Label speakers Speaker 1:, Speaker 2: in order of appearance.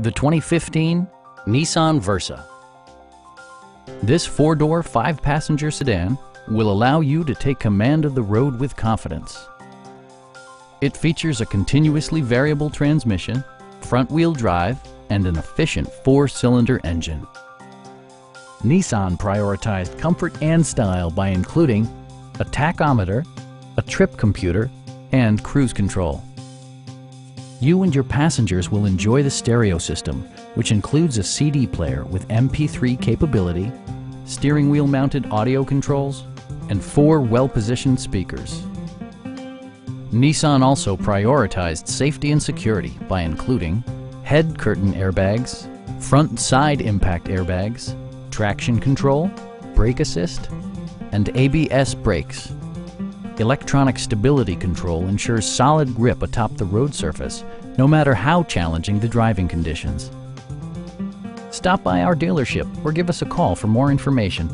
Speaker 1: The 2015 Nissan Versa. This four-door, five-passenger sedan will allow you to take command of the road with confidence. It features a continuously variable transmission, front-wheel drive, and an efficient four-cylinder engine. Nissan prioritized comfort and style by including a tachometer, a trip computer, and cruise control. You and your passengers will enjoy the stereo system, which includes a CD player with MP3 capability, steering wheel mounted audio controls, and four well-positioned speakers. Nissan also prioritized safety and security by including head curtain airbags, front side impact airbags, traction control, brake assist, and ABS brakes. Electronic stability control ensures solid grip atop the road surface, no matter how challenging the driving conditions. Stop by our dealership or give us a call for more information.